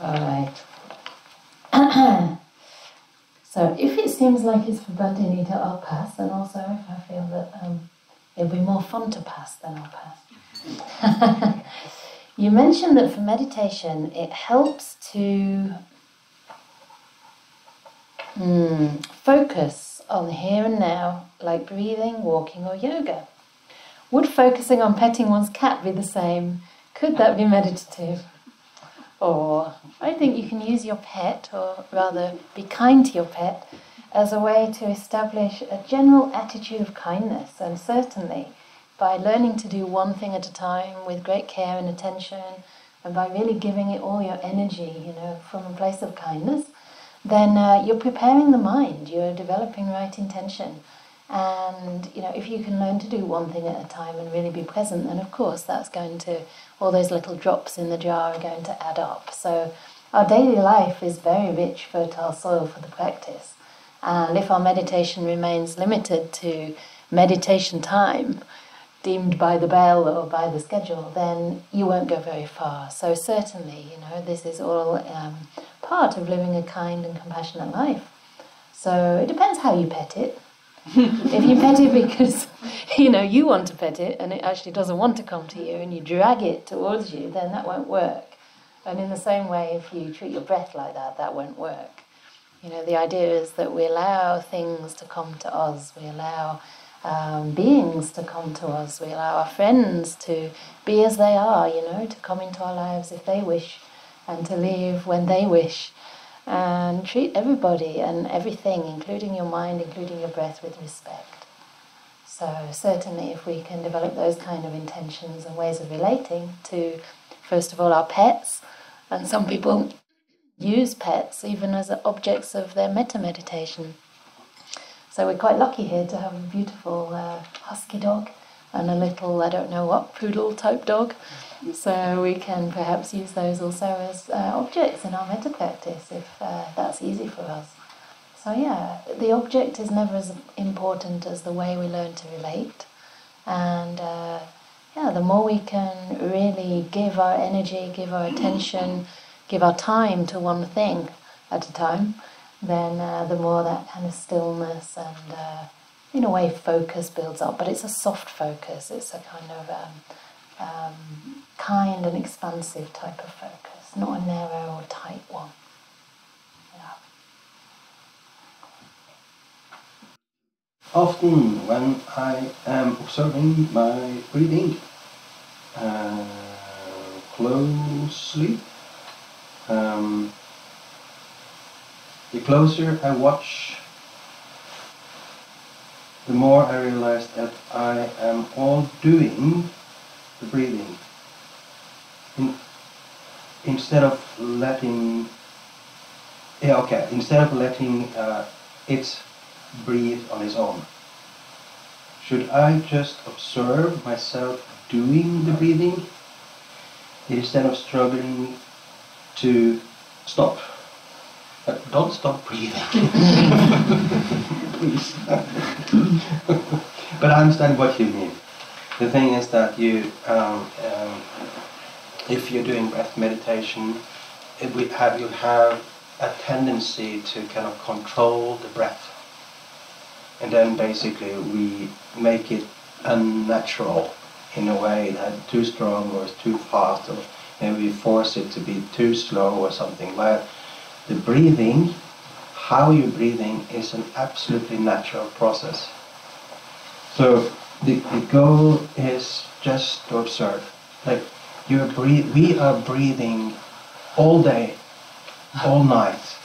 All right. so if it seems like it's for Bandinita, I'll pass, and also if I feel that um, it'll be more fun to pass, then I'll pass. you mentioned that for meditation, it helps to mm, focus on here and now, like breathing, walking, or yoga. Would focusing on petting one's cat be the same? Could that be meditative? Or I think you can use your pet, or rather be kind to your pet, as a way to establish a general attitude of kindness. And certainly, by learning to do one thing at a time with great care and attention, and by really giving it all your energy, you know, from a place of kindness, then uh, you're preparing the mind, you're developing right intention. And you know, if you can learn to do one thing at a time and really be present, then of course that's going to all those little drops in the jar are going to add up. So our daily life is very rich, fertile soil for the practice. And if our meditation remains limited to meditation time, deemed by the bell or by the schedule, then you won't go very far. So certainly, you know, this is all um, part of living a kind and compassionate life. So it depends how you pet it. If you pet it because you know you want to pet it and it actually doesn't want to come to you and you drag it towards you, then that won't work. And in the same way, if you treat your breath like that, that won't work. You know, the idea is that we allow things to come to us. We allow um, beings to come to us. We allow our friends to be as they are. You know, to come into our lives if they wish, and to leave when they wish and treat everybody and everything, including your mind, including your breath, with respect. So, certainly, if we can develop those kind of intentions and ways of relating to, first of all, our pets, and some people use pets even as objects of their metta meditation. So, we're quite lucky here to have a beautiful uh, husky dog and a little, I don't know what, poodle type dog. So we can perhaps use those also as uh, objects in our metta practice if uh, that's easy for us. So yeah, the object is never as important as the way we learn to relate. And uh, yeah, the more we can really give our energy, give our attention, give our time to one thing at a time, then uh, the more that kind of stillness and uh, in a way focus builds up. But it's a soft focus. It's a kind of um, um, kind and expansive type of focus, not a narrow or tight one. Yeah. Often, when I am observing my breathing uh, closely, um, the closer I watch, the more I realize that I am all doing the breathing. In, instead of letting, yeah, okay, instead of letting uh, it breathe on its own, should I just observe myself doing the breathing instead of struggling to stop? But don't stop breathing. But I understand what you mean. The thing is that you, um, um, if you're doing breath meditation, it will have you have a tendency to kind of control the breath, and then basically we make it unnatural in a way that too strong or too fast, or maybe we force it to be too slow or something. But the breathing, how you're breathing, is an absolutely natural process. So the, the goal is just to observe. Like you're breathe, we are breathing all day, all night,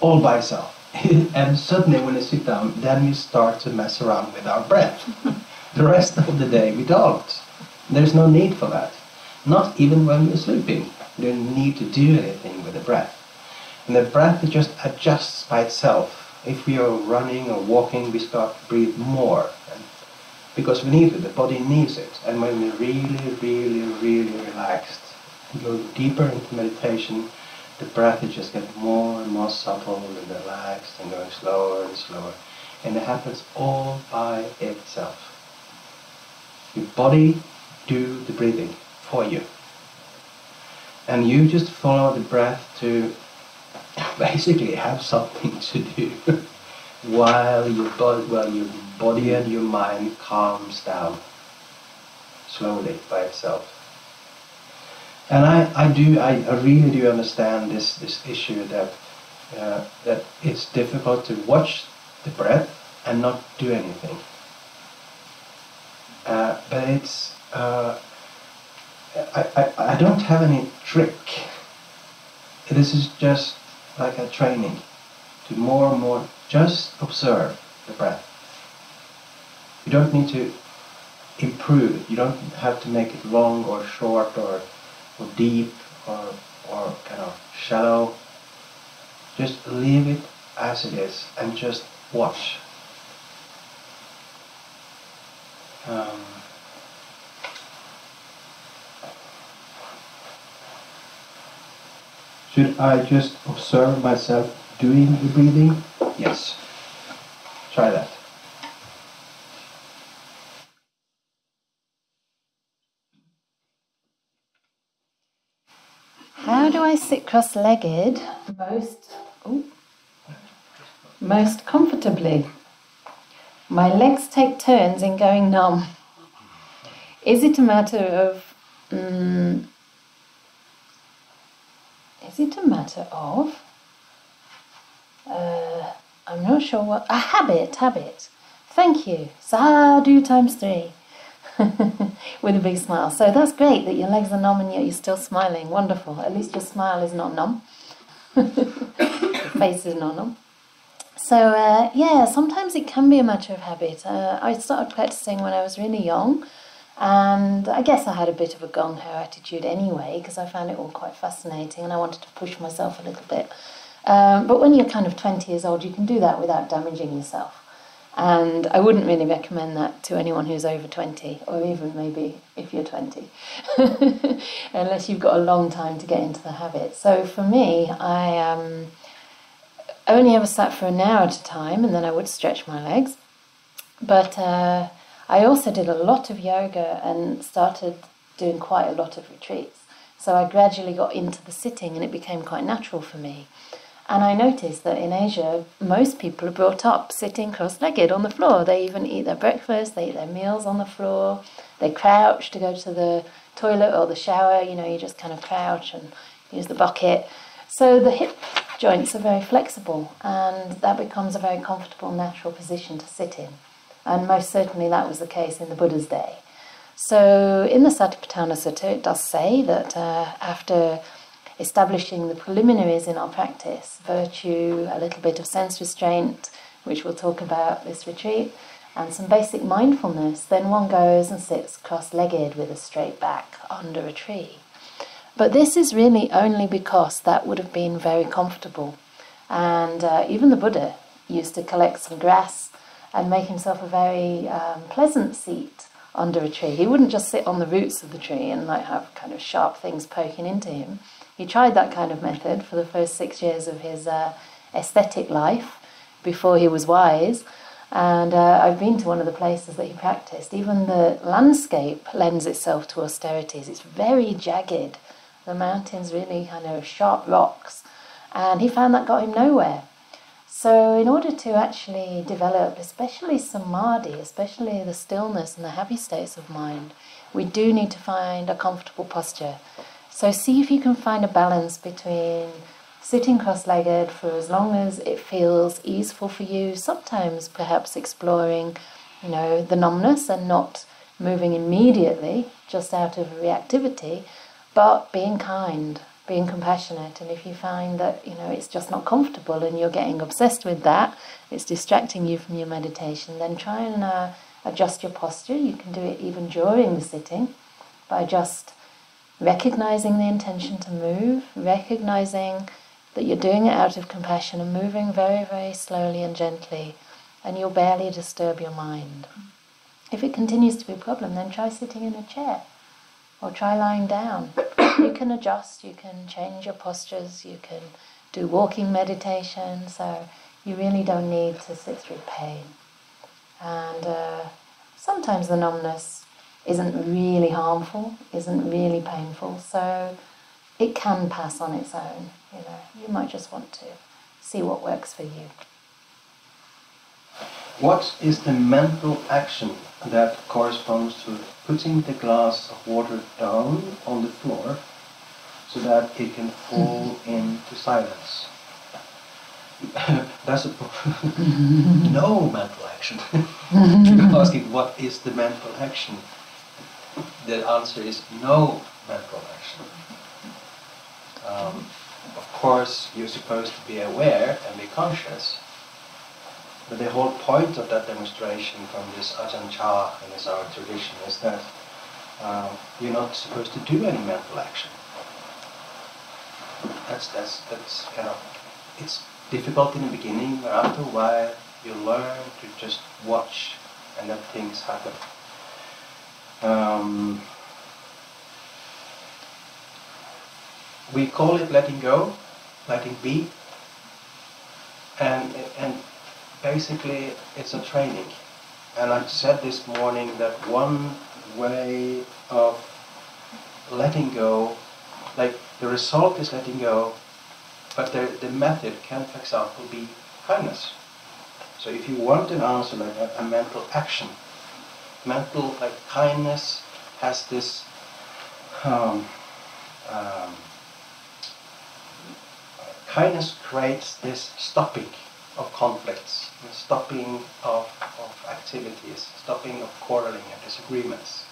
all by itself. and suddenly when you sit down, then you start to mess around with our breath. the rest of the day we don't. There's no need for that. Not even when we're sleeping. You don't need to do anything with the breath. And the breath it just adjusts by itself. If we are running or walking, we start to breathe more because we need it, the body needs it. And when we're really, really, really relaxed and go deeper into meditation, the breath is just getting more and more supple and relaxed and going slower and slower. And it happens all by itself. Your body do the breathing for you. and you just follow the breath to basically have something to do while your body, while your body and your mind calms down slowly by itself. And I, I do I, I really do understand this this issue that uh, that it's difficult to watch the breath and not do anything. Uh, but it's uh, I, I, I don't have any trick. This is just like a training to more and more just observe the breath. You don't need to improve it. You don't have to make it long or short or, or deep or, or kind of shallow. Just leave it as it is and just watch. Um, should I just observe myself doing the breathing? Yes. Try that. How do I sit cross-legged most ooh, most comfortably? My legs take turns in going numb. Is it a matter of um, is it a matter of uh, I'm not sure what a habit habit. Thank you. Sadhu times three. With a big smile. So that's great that your legs are numb and yet you're still smiling. Wonderful. At least your smile is not numb. Your face is not numb. So uh, yeah sometimes it can be a matter of habit. Uh, I started practicing when I was really young and I guess I had a bit of a gung ho attitude anyway because I found it all quite fascinating and I wanted to push myself a little bit. Um, but when you're kind of 20 years old, you can do that without damaging yourself. And I wouldn't really recommend that to anyone who's over 20, or even maybe if you're 20, unless you've got a long time to get into the habit. So for me, I um, only ever sat for an hour at a time, and then I would stretch my legs. But uh, I also did a lot of yoga and started doing quite a lot of retreats. So I gradually got into the sitting and it became quite natural for me. And I noticed that in Asia, most people are brought up sitting cross legged on the floor. They even eat their breakfast, they eat their meals on the floor, they crouch to go to the toilet or the shower. You know, you just kind of crouch and use the bucket. So the hip joints are very flexible, and that becomes a very comfortable, natural position to sit in. And most certainly that was the case in the Buddha's day. So in the Satipatthana Sutta, it does say that uh, after establishing the preliminaries in our practice, virtue, a little bit of sense restraint, which we'll talk about this retreat, and some basic mindfulness, then one goes and sits cross legged with a straight back under a tree. But this is really only because that would have been very comfortable. And uh, even the Buddha used to collect some grass and make himself a very um, pleasant seat under a tree. He wouldn't just sit on the roots of the tree and like have kind of sharp things poking into him. He tried that kind of method for the first six years of his uh, ascetic life before he was wise. And uh, I've been to one of the places that he practiced. Even the landscape lends itself to austerities. It's very jagged. The mountains really kind of sharp rocks. And he found that got him nowhere. So, in order to actually develop, especially samadhi, especially the stillness and the happy states of mind, we do need to find a comfortable posture. So, see if you can find a balance between sitting cross legged for as long as it feels easeful for you, sometimes perhaps exploring, you know, the numbness and not moving immediately just out of reactivity, but being kind being compassionate and if you find that you know it's just not comfortable and you're getting obsessed with that it's distracting you from your meditation then try and uh, adjust your posture. You can do it even during the sitting by just recognizing the intention to move recognizing that you're doing it out of compassion and moving very very slowly and gently and you'll barely disturb your mind. If it continues to be a problem then try sitting in a chair or try lying down you can adjust, you can change your postures, you can do walking meditation, so you really don't need to sit through pain. And uh, sometimes the numbness isn't really harmful, isn't really painful, so it can pass on its own. You know, you might just want to see what works for you. What is the mental action that corresponds to putting the glass of water down on the floor so that it can fall into silence? That's a no mental action. You're asking what is the mental action? The answer is no mental action. Um, of course, you're supposed to be aware and be conscious. But the whole point of that demonstration from this Ajahn Chah and this our tradition is that uh, you're not supposed to do any mental action. That's that's that's kind of it's difficult in the beginning, but after a while you learn to just watch and let things happen. Um, we call it letting go, letting be, and and basically it's a training. And I said this morning that one way of letting go, like the result is letting go, but the, the method can, for example, be kindness. So if you want an answer like a, a mental action, mental like kindness has this um, um, kindness creates this stopping of conflicts, stopping of, of activities, stopping of quarreling and disagreements.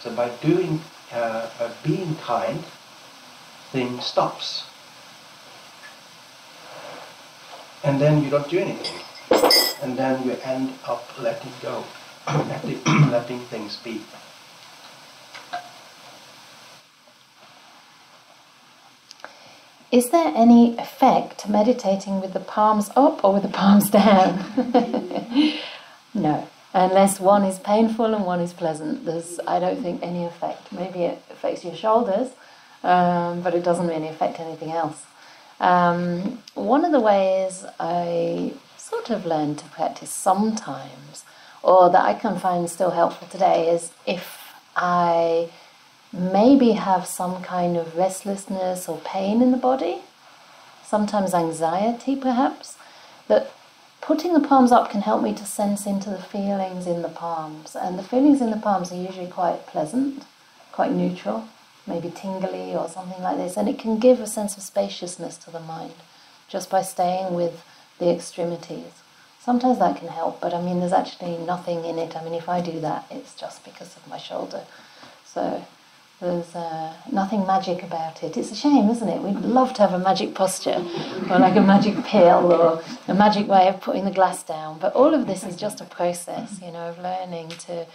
So by doing, uh, by being kind, thing stops. And then you don't do anything. And then you end up letting go, letting, letting things be. Is there any effect meditating with the palms up or with the palms down? no, unless one is painful and one is pleasant. There's, I don't think, any effect. Maybe it affects your shoulders, um, but it doesn't really affect anything else. Um, one of the ways I sort of learned to practice sometimes, or that I can find still helpful today, is if I maybe have some kind of restlessness or pain in the body, sometimes anxiety perhaps, that putting the palms up can help me to sense into the feelings in the palms. And the feelings in the palms are usually quite pleasant, quite neutral, maybe tingly or something like this. And it can give a sense of spaciousness to the mind just by staying with the extremities. Sometimes that can help, but I mean, there's actually nothing in it. I mean, if I do that, it's just because of my shoulder. So there's uh, nothing magic about it. It's a shame, isn't it? We'd love to have a magic posture, or like a magic pill, or a magic way of putting the glass down. But all of this is just a process, you know, of learning to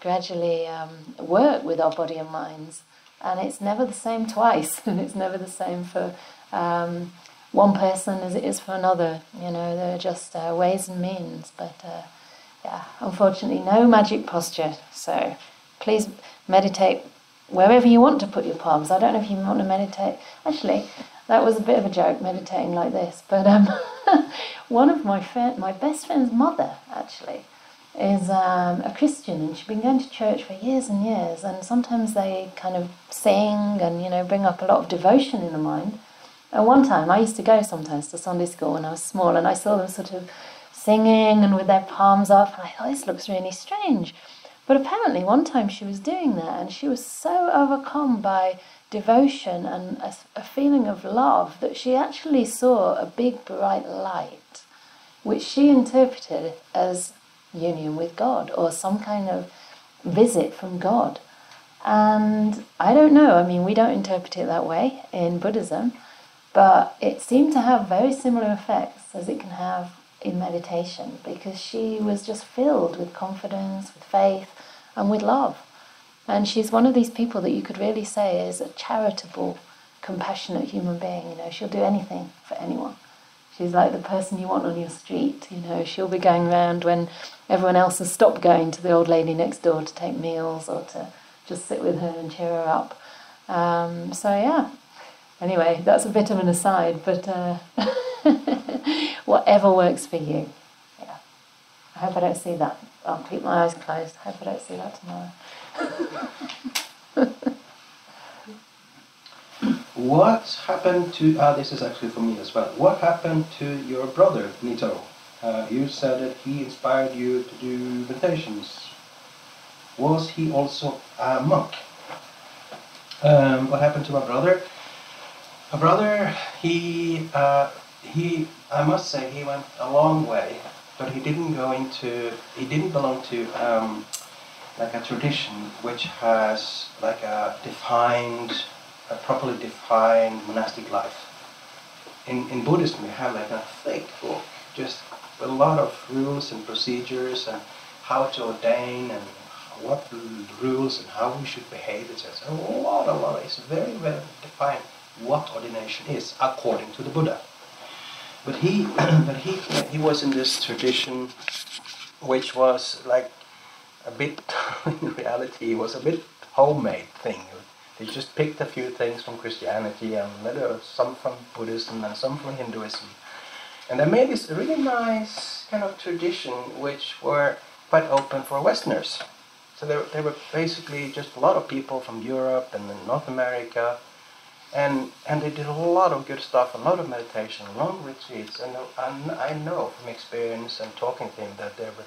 gradually um, work with our body and minds. And it's never the same twice, and it's never the same for um, one person as it is for another. You know, there are just uh, ways and means. But uh, yeah, unfortunately, no magic posture. So please meditate wherever you want to put your palms. I don't know if you want to meditate. Actually, that was a bit of a joke, meditating like this. But um, one of my friend, my best friend's mother, actually, is um, a Christian, and she's been going to church for years and years. And sometimes they kind of sing and you know bring up a lot of devotion in the mind. And one time, I used to go sometimes to Sunday school when I was small, and I saw them sort of singing and with their palms up, and I thought this looks really strange. But apparently, one time she was doing that and she was so overcome by devotion and a, a, feeling of love that she actually saw a big bright light, which she interpreted as union with God or some kind of visit from God. And I don't know, I mean, we don't interpret it that way in Buddhism, but it seemed to have very similar effects as it can have in meditation because she was just filled with confidence, with faith, and with love. And she's one of these people that you could really say is a charitable, compassionate human being. You know, she'll do anything for anyone. She's like the person you want on your street. You know, she'll be going around when everyone else has stopped going to the old lady next door to take meals or to just sit with her and cheer her up. Um, so yeah. Anyway, that's a bit of an aside, but uh, whatever works for you. Yeah. I hope I don't see that. I'll keep my eyes closed. I hope I don't see that tomorrow. what happened to, ah, this is actually for me as well. What happened to your brother, Nitho? Uh, you said that he inspired you to do meditations. Was he also a monk? Um, what happened to my brother? My brother, he, uh, he, I must say, he went a long way, but he didn't go into, he didn't belong to um, like a tradition which has like a defined, a properly defined monastic life. In, in Buddhism, we have like a thick book, just a lot of rules and procedures and how to ordain and what rules and how we should behave, etc. A lot, a lot. It's very, very defined what ordination is according to the Buddha. But he, but he, he was in this tradition, which was like a bit. in reality, it was a bit homemade thing. They just picked a few things from Christianity and some from Buddhism and some from Hinduism, and they made this really nice kind of tradition, which were quite open for Westerners. So there, there were basically just a lot of people from Europe and North America, and and they did a lot of good stuff, a lot of meditation, long retreats, and, and I know from experience and talking to him that there were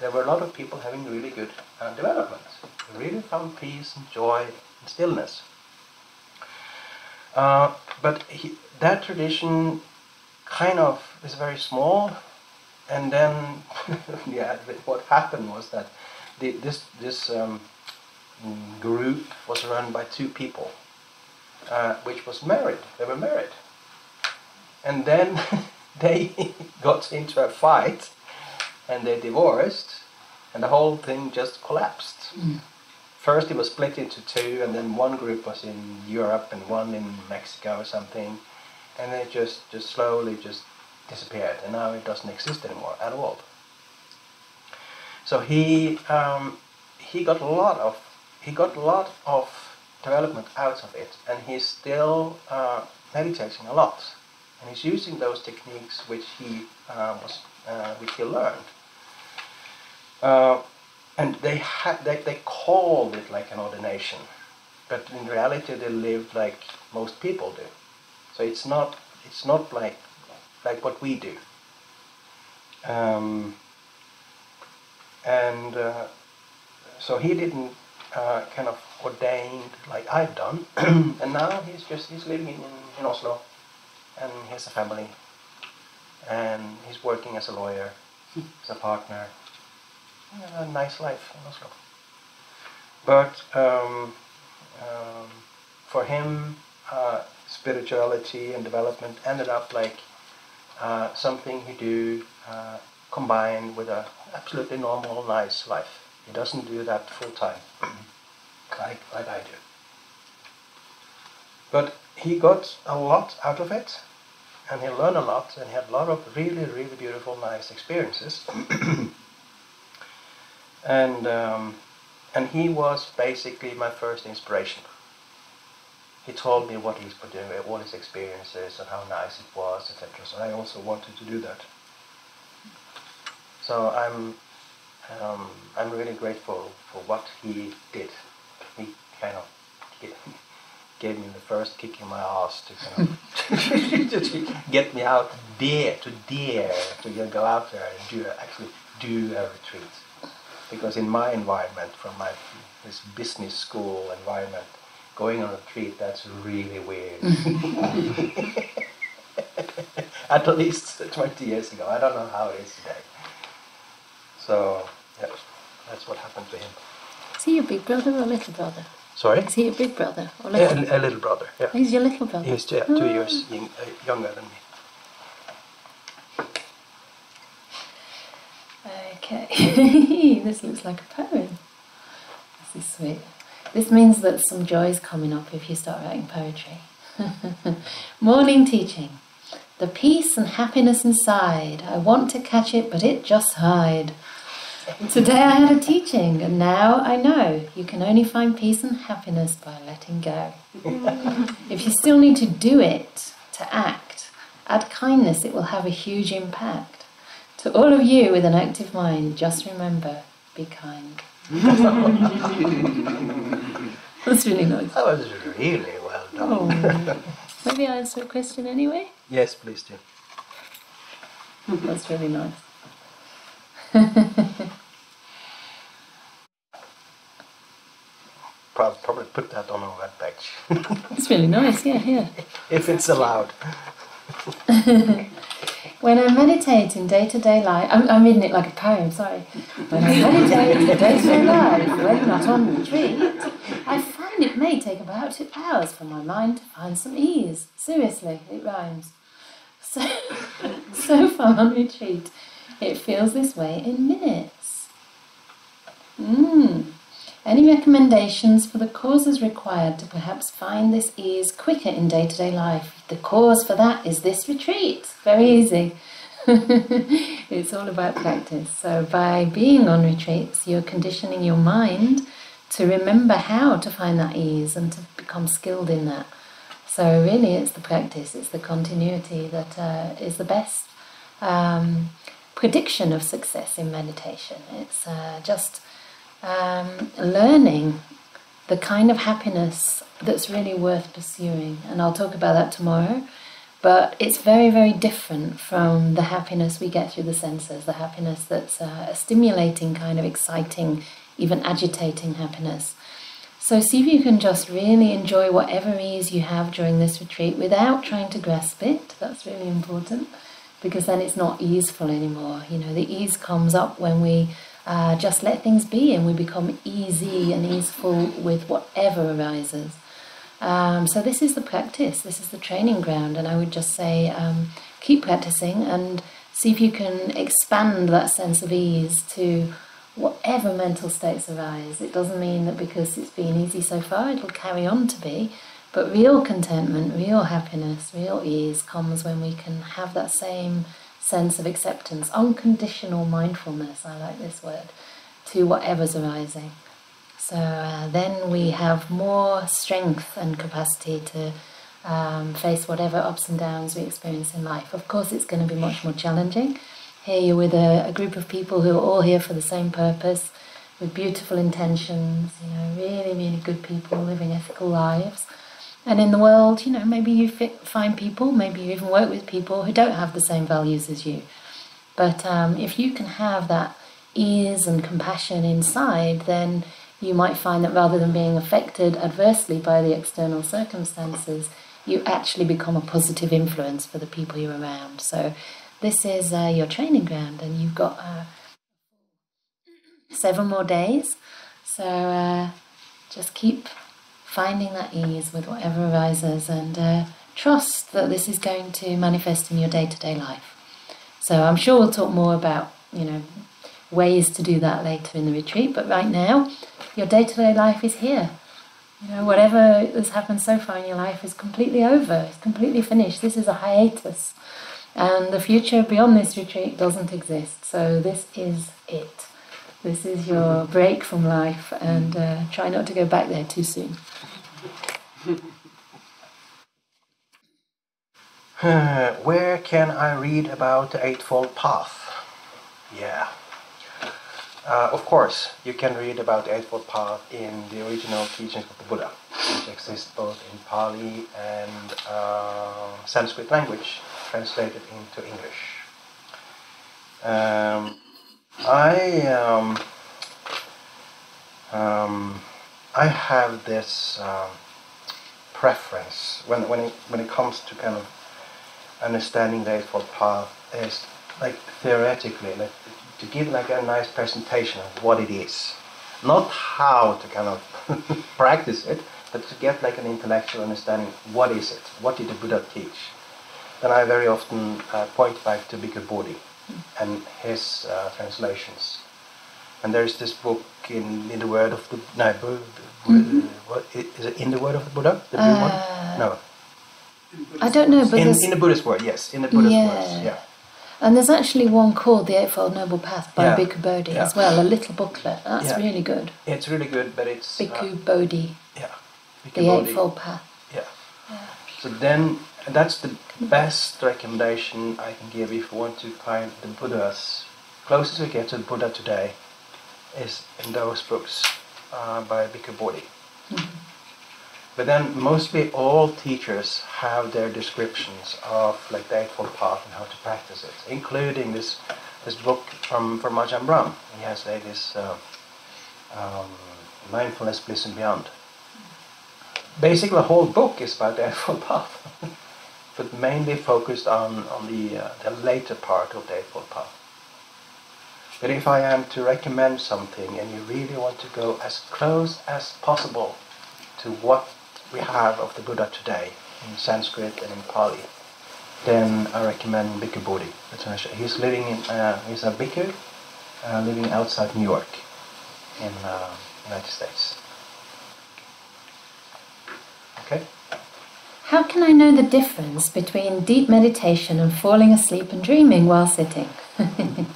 there were a lot of people having really good uh, developments. Really found peace and joy and stillness. Uh, but he, that tradition kind of is very small, and then yeah, what happened was that the, this this um, group was run by two people, uh, which was married. They were married, and then they got into a fight, and they divorced, and the whole thing just collapsed. Mm. First, it was split into two, and then one group was in Europe and one in Mexico or something, and it just just slowly just disappeared, and now it doesn't exist anymore at all. So he um, he got a lot of he got a lot of development out of it, and he's still uh, meditating a lot, and he's using those techniques which he uh, was uh, which he learned. Uh, and they had they, they called it like an ordination, but in reality they live like most people do. So it's not it's not like like what we do. Um, and uh, so he didn't uh, kind of ordained like I've done, and now he's just he's living in, in Oslo, and he has a family, and he's working as a lawyer, as a partner, a nice life in Oslo. But um, um, for him, uh, spirituality and development ended up like uh, something he do uh, combined with a absolutely normal, nice life. He doesn't do that full time, like, like I do. But he got a lot out of it, and he learned a lot, and he had a lot of really, really beautiful, nice experiences. and um, and he was basically my first inspiration. He told me what he's doing, all his experiences, and how nice it was, etc. So I also wanted to do that. So I'm um, I'm really grateful for what he did. He kind of gave, me the first kick in my ass to kind of to get me out dare to dare to go out there and do actually do a retreat. Because in my environment, from my this business school environment, going on a retreat that's really weird. At least 20 years ago. I don't know how it is today. So, yes, that's what happened to him. Is he your big brother or a little brother? Sorry? Is he your big brother or little? Yeah, a, a little brother, yeah. He's your little brother? He's yeah, two oh. years uh, younger than me. Okay, this looks like a poem. This is sweet. This means that some joy is coming up if you start writing poetry. Morning teaching. The peace and happiness inside. I want to catch it, but it just hide. Today I had a teaching, and now I know you can only find peace and happiness by letting go. Mm. if you still need to do it, to act, add kindness, it will have a huge impact. To all of you with an active mind, just remember be kind. That's really nice. That was really well Oh, maybe I answer a question anyway. Yes, please do. That's really nice. Probably put that on our webpage It's really nice. Yeah, yeah. if it's allowed. When I meditate in day to day life, I'm, I'm reading it like a poem, sorry. When I meditate in day to day life, when not on retreat, I find it may take about two hours for my mind to find some ease. Seriously, it rhymes. So, so far on retreat, it feels this way in minutes. Mm. Any recommendations for the causes required to perhaps find this ease quicker in day to day life? The cause for that is this retreat. Very easy. it's all about practice. So, by being on retreats, you're conditioning your mind to remember how to find that ease and to become skilled in that. So, really, it's the practice, it's the continuity that uh, is the best um, prediction of success in meditation. It's uh, just um, learning the kind of happiness that's really worth pursuing. And I'll talk about that tomorrow. But it's very, very different from the happiness we get through the senses, the happiness that's uh, a stimulating, kind of exciting, even agitating happiness. So see if you can just really enjoy whatever ease you have during this retreat without trying to grasp it. That's really important because then it's not easeful anymore. You know, the ease comes up when we uh, just let things be and we become easy and easeful with whatever arises. Um, so this is the practice, this is the training ground, and I would just say um, keep practicing and see if you can expand that sense of ease to whatever mental states arise. It doesn't mean that because it's been easy so far, it'll carry on to be. But real contentment, real happiness, real ease comes when we can have that same sense of acceptance, unconditional mindfulness, I like this word, to whatever's arising. So uh, then we have more strength and capacity to um, face whatever ups and downs we experience in life. Of course, it's going to be much more challenging. Here you're with a, a group of people who are all here for the same purpose, with beautiful intentions, you know, really, really good people living ethical lives. And in the world, you know, maybe you fi- find people, maybe you even work with people who don't have the same values as you. But um, if you can have that ease and compassion inside, then you might find that rather than being affected adversely by the external circumstances, you actually become a positive influence for the people you're around. So, this is uh, your training ground, and you've got uh, seven more days. So, uh, just keep finding that ease with whatever arises and uh, trust that this is going to manifest in your day to day life. So, I'm sure we'll talk more about, you know, ways to do that later in the retreat, but right now, your day to day life is here. You know, whatever has happened so far in your life is completely over, it's completely finished. This is a hiatus. And the future beyond this retreat doesn't exist. So, this is it. This is your break from life, and uh, try not to go back there too soon. Where can I read about the Eightfold Path? Yeah. Uh, of course, you can read about the Eightfold Path in the original teachings of the Buddha, which exist both in Pali and uh, Sanskrit language, translated into English. Um, I um, um, I have this um, preference when when it, when it comes to kind of understanding the Eightfold Path is like theoretically, like to give like a nice presentation of what it is, not how to kind of practice it, but to get like an intellectual understanding. What is it? What did the Buddha teach? Then I very often uh, point back to Bhikkhu Bodhi and his uh, translations. And there's this book in, in the Word of the no, Mm-hmm. what is it in the Word of the Buddha? The blue one? Uh, No, I don't know, but in, in the Buddhist word, yes, in the Buddhist Yeah. words, yeah. and there's actually one called The Eightfold Noble Path by Yeah. Bhikkhu Bodhi Yeah. as well, a little booklet. That's Yeah. really good. It's really good, but it's uh, Bhikkhu Bodhi, yeah, Bhikkhu The Bodhi. Eightfold Path. Yeah. So then, that's the best recommendation I can give if you want to find the Buddhas. Closest we get to the Buddha today is in those books uh, by Bhikkhu Bodhi. But then mostly all teachers have their descriptions of like the Eightfold Path and how to practice it, including this this book from from Ajahn Brahm. He has like this uh, um, mindfulness, bliss, and beyond. Basically, the whole book is about the Eightfold Path, but mainly focused on on the uh, the later part of the Eightfold Path. But if I am to recommend something and you really want to go as close as possible to what we have of the Buddha today in Sanskrit and in Pali, then I recommend Bhikkhu Bodhi. He's living in, uh, he's a bhikkhu uh, living outside New York in uh, United States. Okay? How can I know the difference between deep meditation and falling asleep and dreaming while sitting?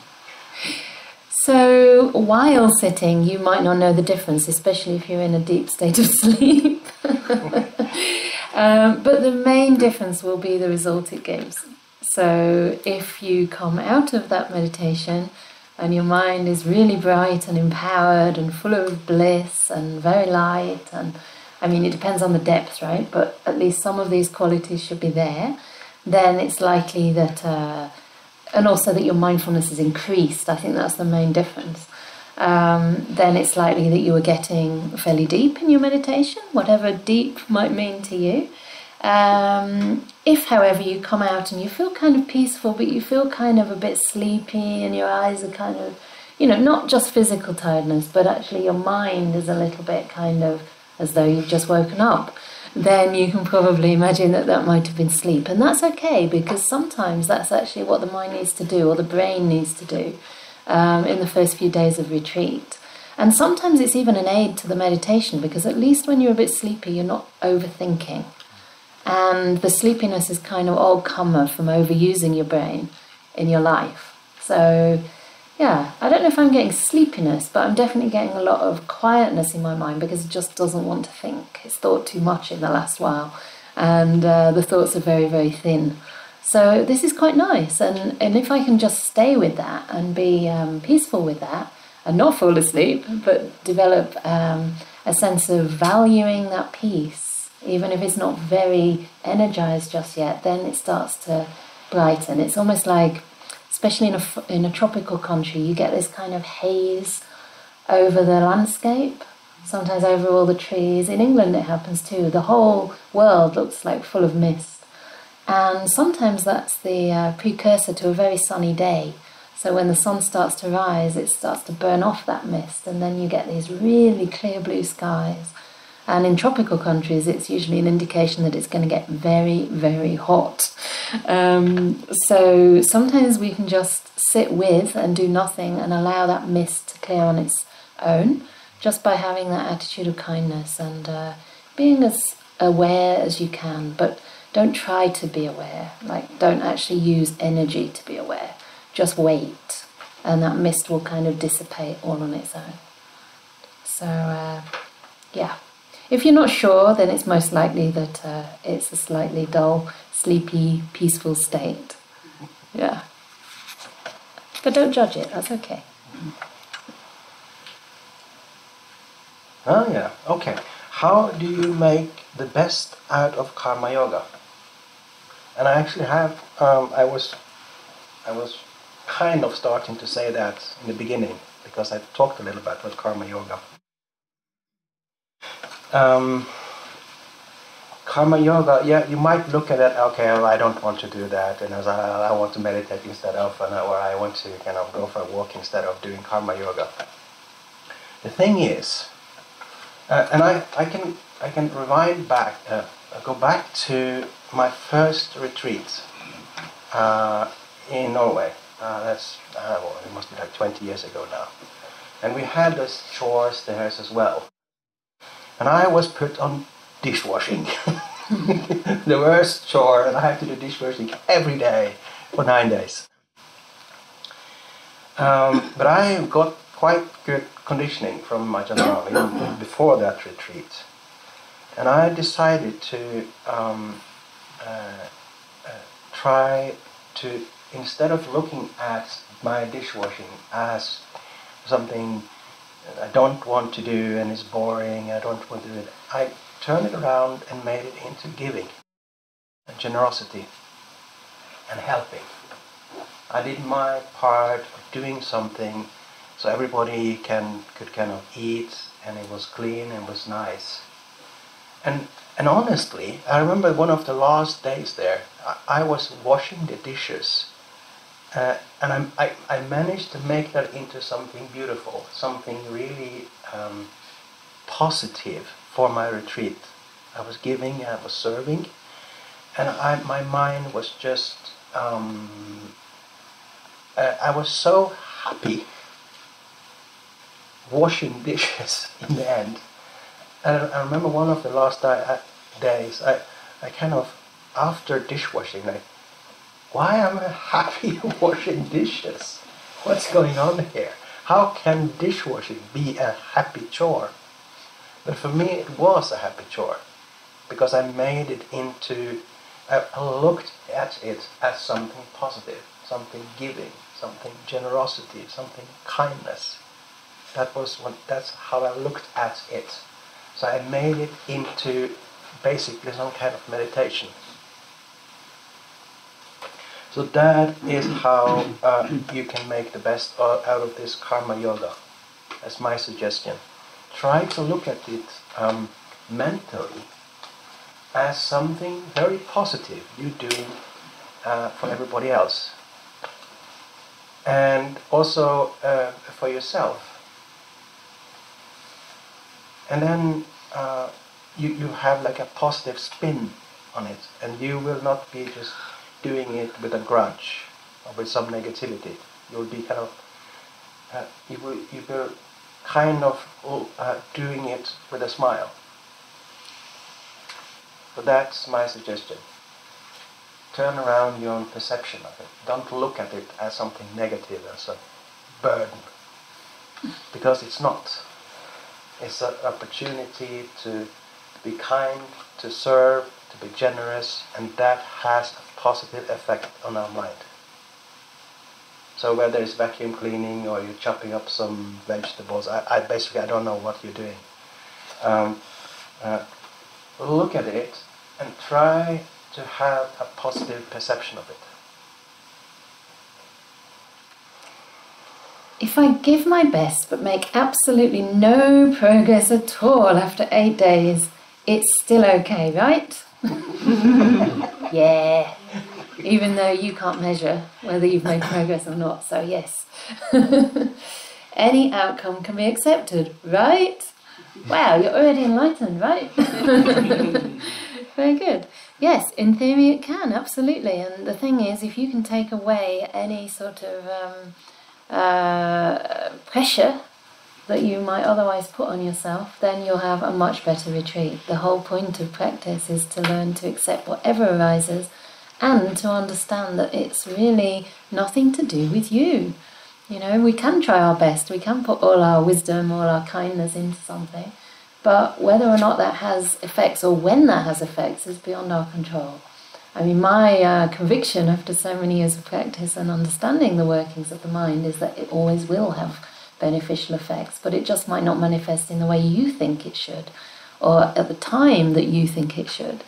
So, while sitting, you might not know the difference, especially if you're in a deep state of sleep. um, but the main difference will be the result it gives. So, if you come out of that meditation and your mind is really bright and empowered and full of bliss and very light, and I mean, it depends on the depth, right? But at least some of these qualities should be there, then it's likely that. Uh, and also that your mindfulness is increased. I think that's the main difference. Um, then it's likely that you are getting fairly deep in your meditation, whatever deep might mean to you. Um, if, however, you come out and you feel kind of peaceful, but you feel kind of a bit sleepy and your eyes are kind of, you know, not just physical tiredness, but actually your mind is a little bit kind of as though you've just woken up then you can probably imagine that that might have been sleep. And that's okay because sometimes that's actually what the mind needs to do or the brain needs to do um, in the first few days of retreat. And sometimes it's even an aid to the meditation because at least when you're a bit sleepy, you're not overthinking. And the sleepiness is kind of all comer from overusing your brain in your life. So yeah, I don't know if I'm getting sleepiness, but I'm definitely getting a lot of quietness in my mind because it just doesn't want to think. It's thought too much in the last while, and uh, the thoughts are very, very thin. So this is quite nice, and, and if I can just stay with that and be um, peaceful with that, and not fall asleep, but develop um, a sense of valuing that peace, even if it's not very energized just yet, then it starts to brighten. It's almost like especially in a, in a tropical country, you get this kind of haze over the landscape, sometimes over all the trees. In England, it happens too. The whole world looks like full of mist. And sometimes that's the uh, precursor to a very sunny day. So when the sun starts to rise, it starts to burn off that mist, and then you get these really clear blue skies. And in tropical countries, it's usually an indication that it's going to get very, very hot. Um, so sometimes we can just sit with and do nothing and allow that mist to clear on its own just by having that attitude of kindness and uh, being as aware as you can. But don't try to be aware. Like, don't actually use energy to be aware. Just wait, and that mist will kind of dissipate all on its own. So, uh, yeah. If you're not sure, then it's most likely that uh, it's a slightly dull, sleepy, peaceful state. Yeah. But don't judge it, that's okay. Oh, yeah, okay. How do you make the best out of karma yoga? And I actually have, um, I was, I was kind of starting to say that in the beginning because I talked a little bit about karma yoga. Um, karma yoga, yeah, you might look at it, okay, well, I don't want to do that, and as I, I want to meditate instead of, or I want to kind of go for a walk instead of doing karma yoga. The thing is, uh, and I, I can I can rewind back, uh, go back to my first retreat uh, in Norway. Uh, that's uh, well, it must be like 20 years ago now, and we had those chores there as well and I was put on dishwashing. the worst chore, and I had to do dishwashing every day for nine days. Um, but I got quite good conditioning from my general even before that retreat. And I decided to um, uh, uh, try to, instead of looking at my dishwashing as something I don't want to do and it's boring, I don't want to do it. I turned it around and made it into giving and generosity and helping. I did my part of doing something so everybody can could kind of eat and it was clean and was nice. And and honestly, I remember one of the last days there, I, I was washing the dishes uh, and I, I, I, managed to make that into something beautiful, something really um, positive for my retreat. I was giving, I was serving, and I, my mind was just, um, uh, I was so happy washing dishes in the end. And I remember one of the last uh, days, I, I kind of, after dishwashing, I why am I happy washing dishes? What's going on here? How can dishwashing be a happy chore? But for me, it was a happy chore because I made it into, I looked at it as something positive, something giving, something generosity, something kindness. That was what, that's how I looked at it. So I made it into basically some kind of meditation. So that is how uh, you can make the best out of this karma yoga. That's my suggestion. Try to look at it um, mentally as something very positive you do uh, for everybody else. And also uh, for yourself. And then uh, you, you have like a positive spin on it, and you will not be just doing it with a grudge or with some negativity. You will be kind of, uh, you will, you will kind of uh, doing it with a smile. So that's my suggestion. Turn around your own perception of it. Don't look at it as something negative, as a burden. Because it's not. It's an opportunity to be kind, to serve, to be generous, and that has a positive effect on our mind. So whether it's vacuum cleaning or you're chopping up some vegetables, I, I basically I don't know what you're doing. Um, uh, look at it and try to have a positive perception of it. If I give my best but make absolutely no progress at all after eight days, it's still okay, right? yeah. Even though you can't measure whether you've made progress or not, so yes. Any outcome can be accepted, right? Wow, you're already enlightened, right? Very good. Yes, in theory it can, absolutely. And the thing is, if you can take away any sort of um, uh, pressure that you might otherwise put on yourself, then you'll have a much better retreat. The whole point of practice is to learn to accept whatever arises and to understand that it's really nothing to do with you. You know, we can try our best, we can put all our wisdom, all our kindness into something, but whether or not that has effects or when that has effects is beyond our control. I mean, my uh, conviction after so many years of practice and understanding the workings of the mind is that it always will have beneficial effects, but it just might not manifest in the way you think it should or at the time that you think it should.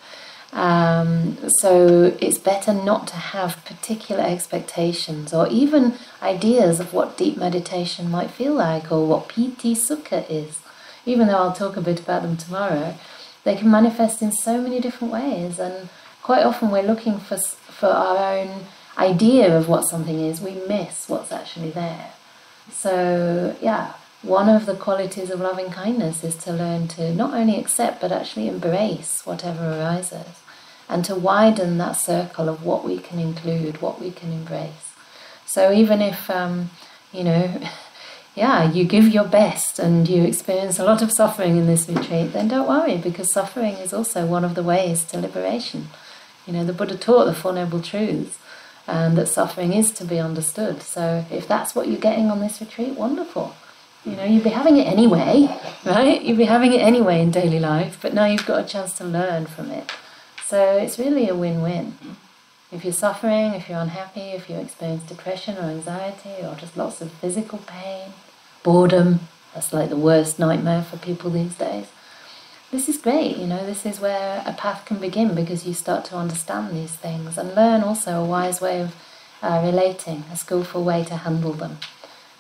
Um, so it's better not to have particular expectations or even ideas of what deep meditation might feel like or what piti sukha is. Even though I'll talk a bit about them tomorrow, they can manifest in so many different ways, and quite often we're looking for for our own idea of what something is. We miss what's actually there. So, yeah, one of the qualities of loving kindness is to learn to not only accept but actually embrace whatever arises and to widen that circle of what we can include, what we can embrace. So, even if, um, you know, yeah, you give your best and you experience a lot of suffering in this retreat, then don't worry because suffering is also one of the ways to liberation. You know, the Buddha taught the Four Noble Truths and that suffering is to be understood. So if that's what you're getting on this retreat, wonderful. You know, you'd be having it anyway, right? You'd be having it anyway in daily life, but now you've got a chance to learn from it. So it's really a win win. If you're suffering, if you're unhappy, if you experience depression or anxiety or just lots of physical pain, boredom, that's like the worst nightmare for people these days, this is great, you know, this is where a path can begin because you start to understand these things and learn also a wise way of uh, relating, a skillful way to handle them.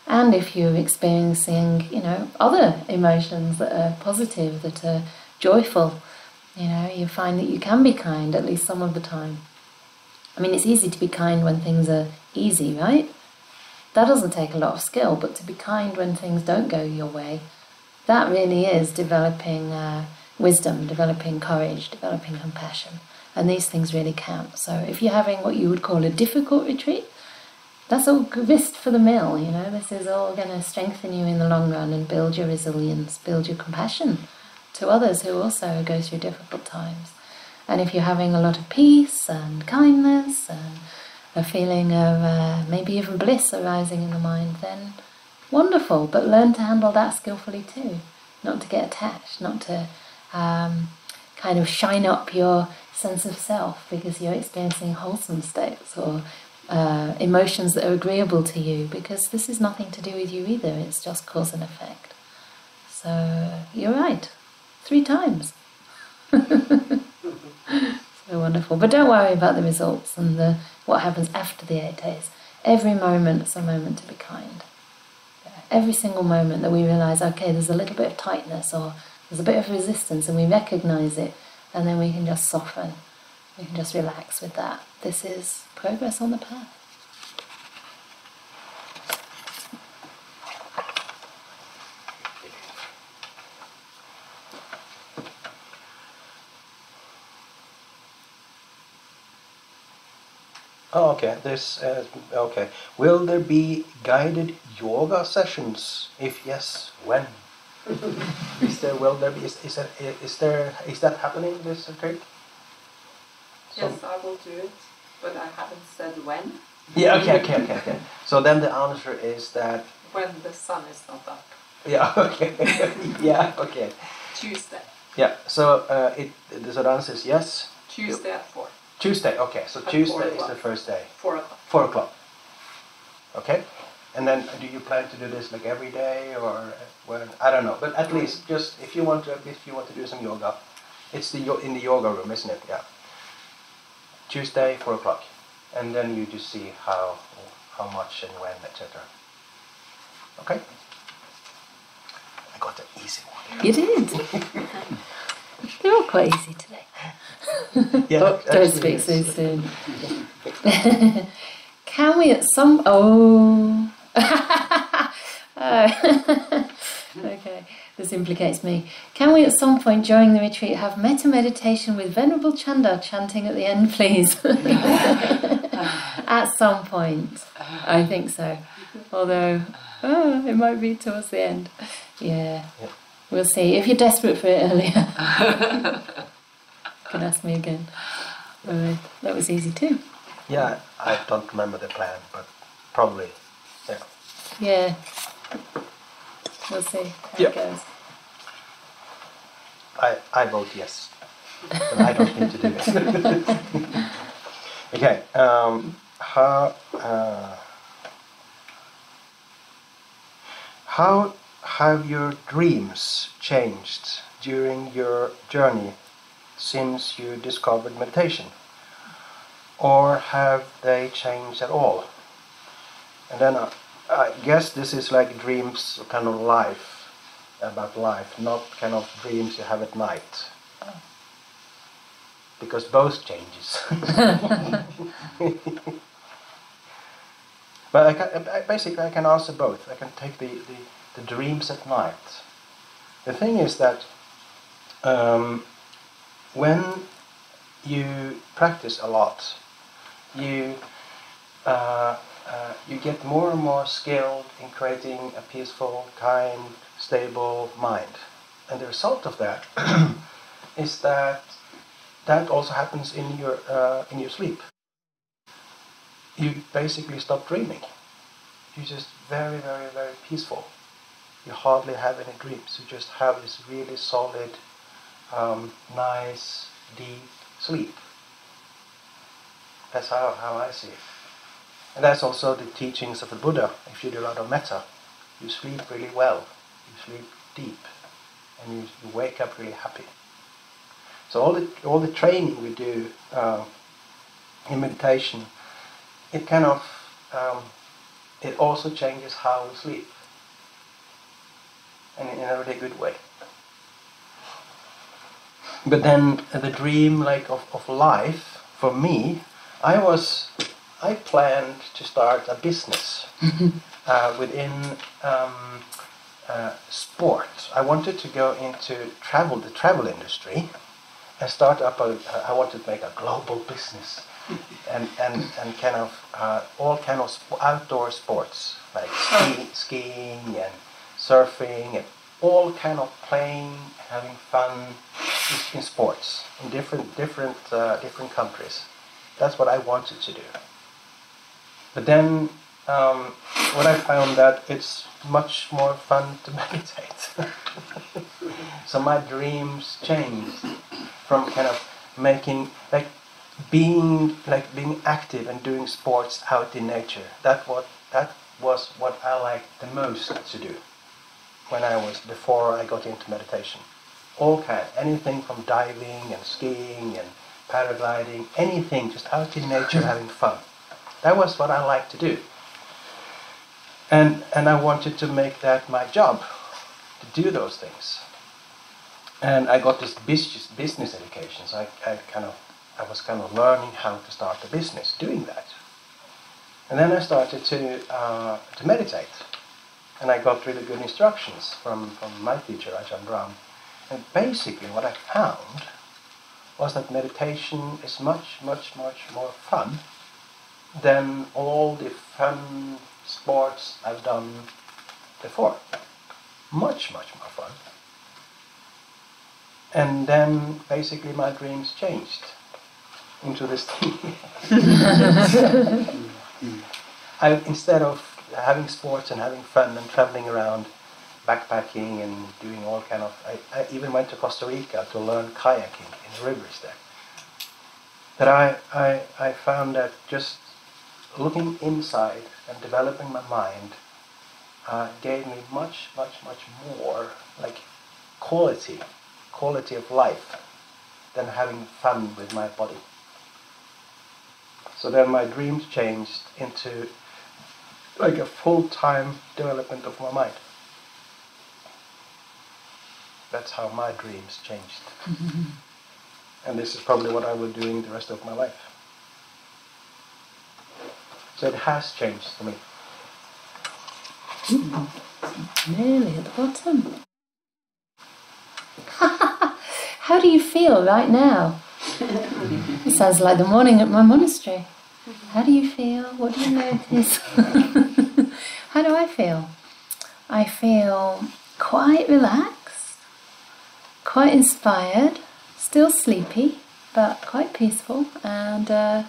And if you're experiencing, you know, other emotions that are positive, that are joyful, you know, you find that you can be kind at least some of the time. I mean, it's easy to be kind when things are easy, right? That doesn't take a lot of skill, but to be kind when things don't go your way, that really is developing uh, wisdom, developing courage, developing compassion. And these things really count. So if you're having what you would call a difficult retreat, that's all grist for the mill, you know. This is all going to strengthen you in the long run and build your resilience, build your compassion to others who also go through difficult times. And if you're having a lot of peace and kindness and a feeling of uh, maybe even bliss arising in the mind, then wonderful. But learn to handle that skillfully too. Not to get attached, not to um, kind of shine up your sense of self because you're experiencing wholesome states or uh, emotions that are agreeable to you because this is nothing to do with you either, it's just cause and effect. So you're right, three times. so wonderful. But don't worry about the results and the, what happens after the eight days. Every moment is a moment to be kind. Every single moment that we realize, okay, there's a little bit of tightness or there's a bit of resistance and we recognize it, and then we can just soften. We can just relax with that. This is progress on the path. Oh, okay. There's uh, okay. Will there be guided yoga sessions? If yes, when? Is there will there be is, is that is there is that happening this retreat? Yes, I will do it, but I haven't said when. Yeah. Okay. Okay. Okay. Okay. So then the answer is that When the sun is not up. yeah. Okay. yeah. Okay. Tuesday. Yeah. So uh, it so the answer is yes. Tuesday at four. Tuesday. Okay. So At Tuesday is the first day. Four o'clock. Four o'clock. Okay. And then do you plan to do this like every day or when? I don't know. But at least just if you want to if you want to do some yoga, it's the in the yoga room, isn't it? Yeah. Tuesday, four o'clock, and then you just see how how much and when, etc. Okay. I got the easy one. You did. They're all quite easy today. Yeah, oh, don't speak so soon. Can we at some oh, Oh. okay, this implicates me. Can we at some point during the retreat have metta meditation with Venerable Candā chanting at the end, please? at some point, I think so. Although, oh, it might be towards the end. Yeah, we'll see. If you're desperate for it earlier, you can ask me again. Alright, that was easy too. Yeah, I don't remember the plan, but probably. Yeah. Yeah. We'll see how Yeah. it goes. I, I vote yes. But I don't need to do it. okay. Um, how uh, how have your dreams changed during your journey since you discovered meditation, or have they changed at all? And then I, I guess this is like dreams, kind of life about life, not kind of dreams you have at night. Because both changes. but I can, I- basically, I can answer both. I can take the, the, the dreams at night. The thing is that um, when you practice a lot, you uh, uh, you get more and more skilled in creating a peaceful, kind, stable mind. And the result of that is that that also happens in your uh, in your sleep. You basically stop dreaming. You're just very, very, very peaceful. You hardly have any dreams. You just have this really solid, um, nice, deep sleep. That's how, how I see it. And that's also the teachings of the Buddha. If you do a lot of metta, you sleep really well. You sleep deep. And you, you wake up really happy. So all the all the training we do uh, in meditation, it kind of um, it also changes how we sleep, and in a really good way. But then the dream, like of, of life, for me, I was I planned to start a business uh, within um, uh, sport. I wanted to go into travel, the travel industry, and start up a. I wanted to make a global business, and and and kind of uh, all kind of sp- outdoor sports like ski, skiing and surfing and all kind of playing, having fun in, in sports in different different uh, different countries. That's what I wanted to do. But then um, when I found that it's much more fun to meditate. so my dreams changed from kind of making like being like being active and doing sports out in nature. That what that was what I liked the most to do when I was before I got into meditation. All kind, anything from diving and skiing and paragliding, anything just out in nature having fun. That was what I liked to do. And, and I wanted to make that my job, to do those things. And I got this business, business education, so I, I kind of I was kind of learning how to start a business doing that. And then I started to, uh, to meditate. And I got really good instructions from, from my teacher, Ajahn Brahm. And basically what I found was that meditation is much, much, much more fun than all the fun sports I've done before. Much, much more fun. And then basically my dreams changed into this thing. I, instead of having sports and having fun and traveling around, backpacking and doing all kind of, I, I even went to Costa Rica to learn kayaking in the rivers there. But I, I, I found that just looking inside and developing my mind uh, gave me much, much, much more like quality, quality of life than having fun with my body. So then my dreams changed into like a full-time development of my mind. That's how my dreams changed. and this is probably what I will do in the rest of my life. So it has changed for me. Nearly at the bottom. How do you feel right now? It sounds like the morning at my monastery. How do you feel? What do you notice? How do I feel? I feel quite relaxed, quite inspired, still sleepy, but quite peaceful, and uh,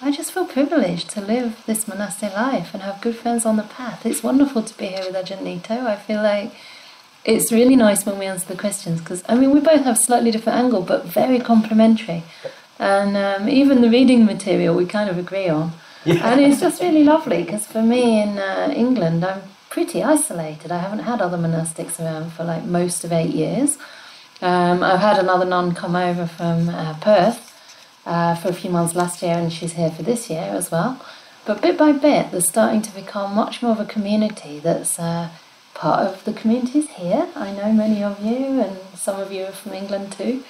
I just feel privileged to live this monastic life and have good friends on the path. It's wonderful to be here with Ajahn Nitho. I feel like it's really nice when we answer the questions because I mean we both have slightly different angle, but very complementary. And um, even the reading material we kind of agree on. Yeah. And it's just really lovely because for me in uh, England, I'm pretty isolated. I haven't had other monastics around for like most of eight years. Um, I've had another nun come over from uh, Perth uh, for a few months last year, and she's here for this year as well. But bit by bit, they're starting to become much more of a community that's uh, part of the communities here. I know many of you, and some of you are from England too.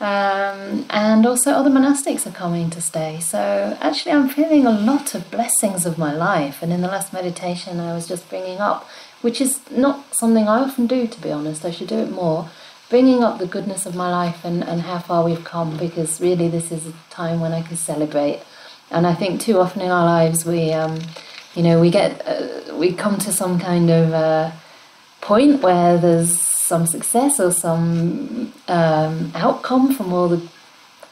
Um, and also, other monastics are coming to stay. So, actually, I'm feeling a lot of blessings of my life. And in the last meditation, I was just bringing up, which is not something I often do, to be honest, I should do it more bringing up the goodness of my life and, and how far we've come because really this is a time when I can celebrate. And I think too often in our lives we, um, you know, we get uh, we come to some kind of uh, point where there's some success or some um, outcome from all the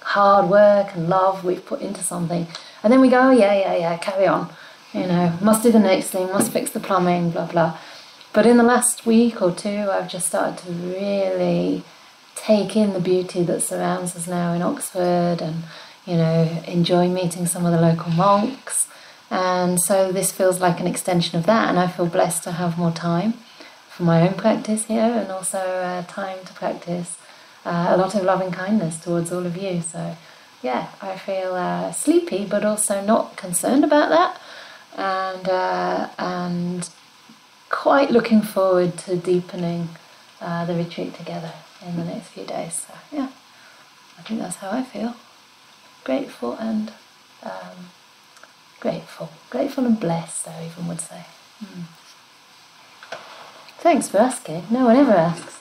hard work and love we've put into something, and then we go, oh, yeah, yeah, yeah, carry on. You know, must do the next thing, must fix the plumbing, blah blah. But in the last week or two, I've just started to really take in the beauty that surrounds us now in Oxford and, you know, enjoy meeting some of the local monks. And so this feels like an extension of that, and I feel blessed to have more time for my own practice here and also uh, time to practice uh, a lot of loving kindness towards all of you. So, yeah, I feel uh, sleepy, but also not concerned about that, and uh, and quite looking forward to deepening uh, the retreat together in the next few days. So, yeah, I think that's how I feel. Grateful and um, grateful, grateful and blessed. I even would say. Mm. Thanks for asking. No one ever asks.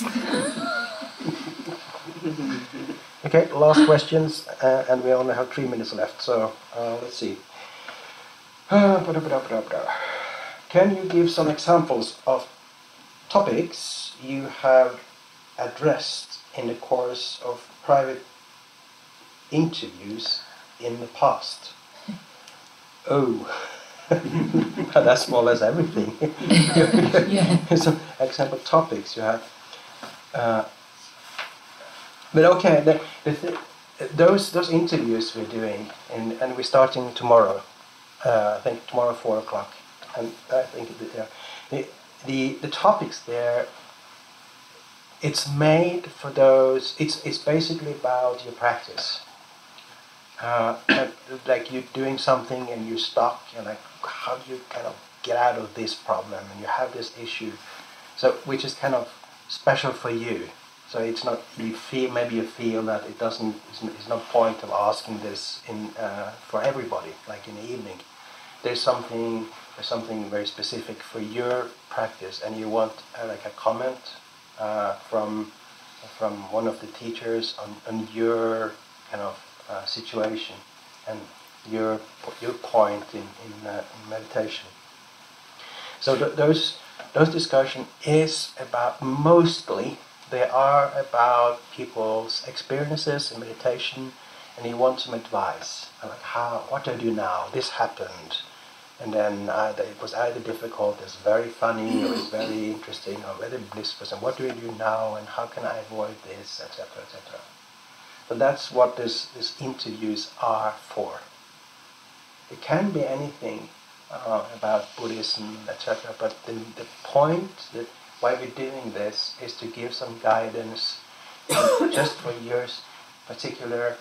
okay, last questions, uh, and we only have three minutes left, so uh, let's see. Can you give some examples of topics you have addressed in the course of private interviews in the past? oh. that's more or less everything. yeah. Some example topics you have. Uh, but okay, the, the th- those those interviews we're doing, and, and we're starting tomorrow. Uh, I think tomorrow four o'clock, and I think the, the, the the topics there. It's made for those. It's it's basically about your practice. Uh, like you're doing something and you're stuck, and like how do you kind of get out of this problem, and you have this issue, so which is kind of special for you. So it's not you feel maybe you feel that it doesn't. It's, no point of asking this in uh, for everybody, like in the evening. There's something there's something very specific for your practice, and you want uh, like a comment uh, from from one of the teachers on, on your kind of uh, situation and your your point in in, uh, in meditation. So th- those those discussion is about mostly they are about people's experiences in meditation, and you want some advice like how what do I do now? This happened. And then either it was either difficult, it's very funny, or it's very interesting, or very blissful. And what do I do now, and how can I avoid this, etc., etc. So that's what this, these interviews are for. It can be anything uh, about Buddhism, etc. But the, the point that why we're doing this is to give some guidance just for your particular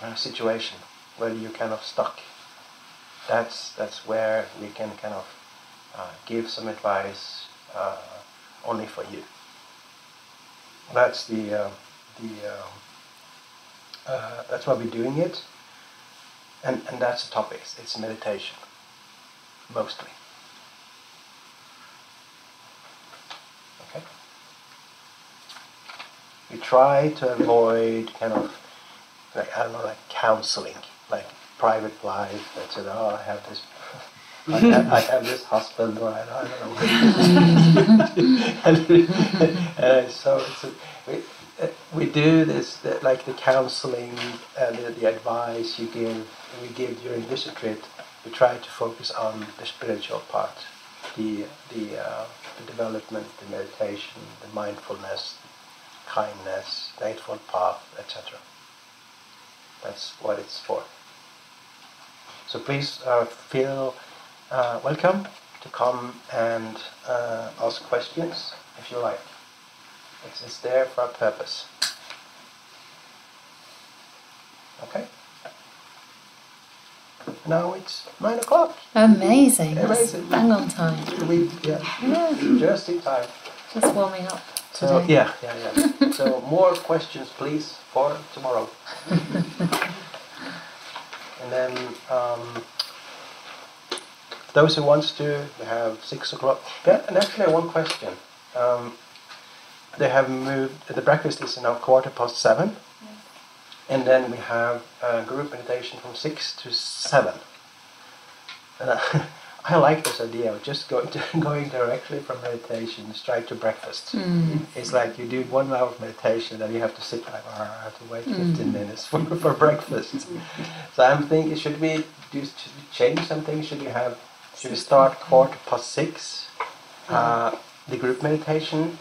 uh, situation where you're kind of stuck. That's that's where we can kind of uh, give some advice uh, only for you. That's the uh, the um, uh, that's why we're doing it. And, and that's the topic. It's meditation, mostly. Okay? We try to avoid kind of, like, I don't know, like counseling, like private life. That said, oh, I have this I have, I have, this husband, or I, I don't know. and, and, so it's a, we, we do this, like the counseling and the, the, advice you give, we give during this retreat. We try to focus on the spiritual part, the the, uh, the development, the meditation, the mindfulness, kindness, the eightfold path, etc. That's what it's for. So please uh, feel uh, welcome to come and uh, ask questions if you like. It's, it's there for a purpose. Okay? Now it's nine o'clock. Amazing. Amazing. bang on time. We, yeah. yeah. Just in time. Just warming up. Today. So, yeah, yeah, yeah. so more questions, please, for tomorrow. and then um, those who wants to, we have six o'clock. Yeah, and actually I have one question. Um, they have moved, the breakfast is now quarter past seven. And then we have a group meditation from six to seven. And I, I like this idea of just going to, going directly from meditation straight to breakfast. Mm. It's like you do one hour of meditation, then you have to sit like, oh, I have to wait mm. 15 minutes for, for breakfast. so I'm thinking, should we do should we change something? Should we have should we start quarter past six, uh, the group meditation,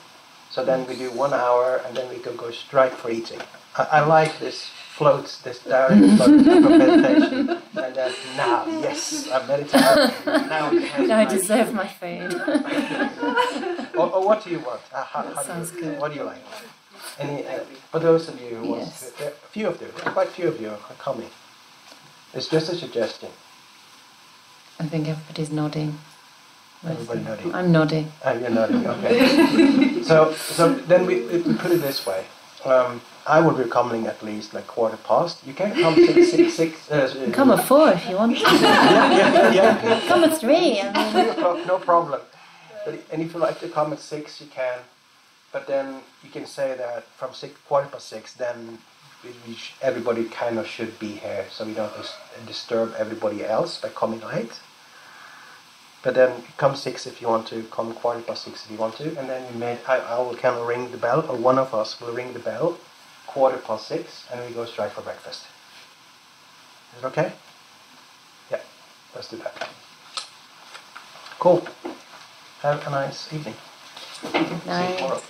so then we do one hour and then we can go straight for eating. I, I like this floats, this direct float of meditation. And then now, yes, I'm meditating. Now, now I deserve my food. or, or, what do you want? Uh, how, how sounds you, good. What do you like? Any, uh, for those of you who Yes. uh, a few of you, quite a few of you are coming. It's just a suggestion. I think everybody's nodding. Everybody nodding. I'm nodding. Ah, you're nodding. Okay. so, so then we, we put it this way. Um, I will be coming at least like quarter past. You can come six, six, six. Uh, Come at four if you want to. Yeah, yeah, yeah. Come at three. I mean, Three o'clock, no problem. But, and if you like to come at six, you can. But then you can say that from six, quarter past six, then we, we sh- everybody kind of should be here, so we don't dis- disturb everybody else by coming late. But then come six if you want to, come quarter past six if you want to, and then you may I, I will kind of ring the bell, or one of us will ring the bell, quarter past six, and we go straight for breakfast. Is it okay? Yeah, let's do that. Cool. Have a nice evening. good